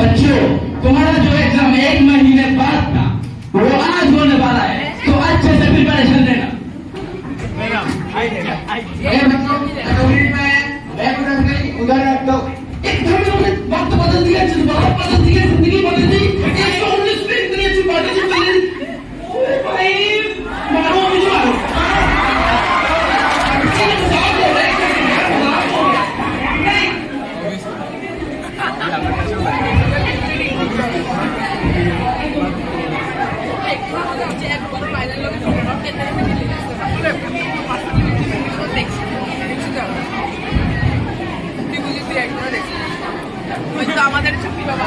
बच्चों तुम्हारा जो एग्ज़ाम एक महीने बाद था। উদাহরণ বক্তব্য দিয়েছেন বক্তব্য দিয়েছেন তিনি বলেছেন একশো উনিশ মিনিট দিয়েছেন বলেছেন Thank you. দেখছি। তুই তো আমাদের ছুটি বাবা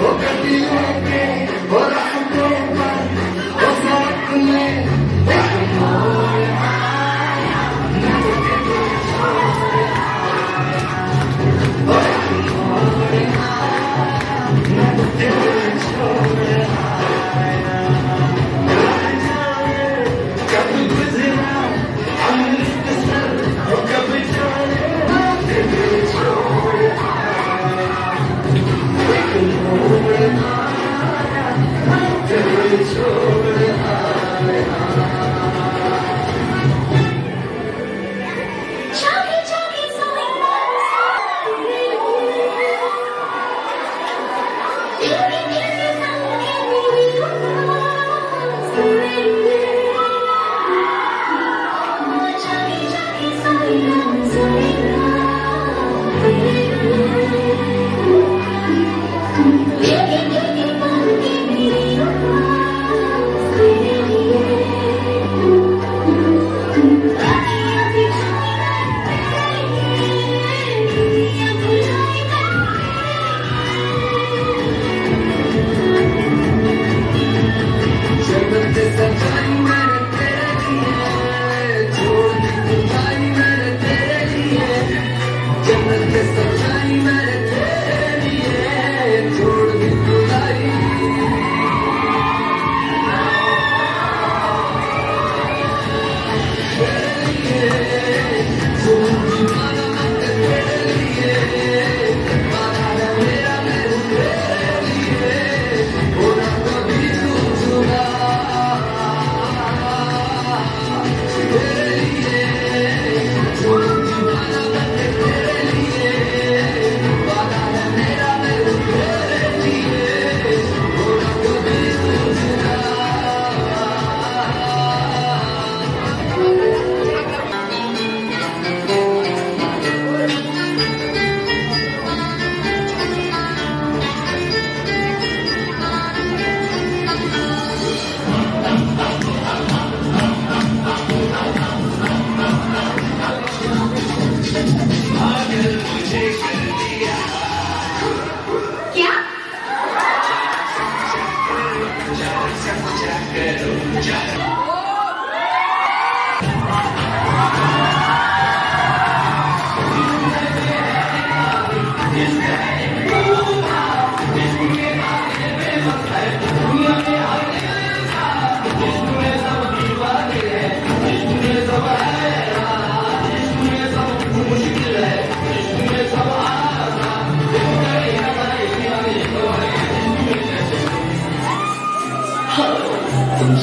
Look at the open.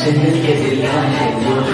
जन्नत के दिल में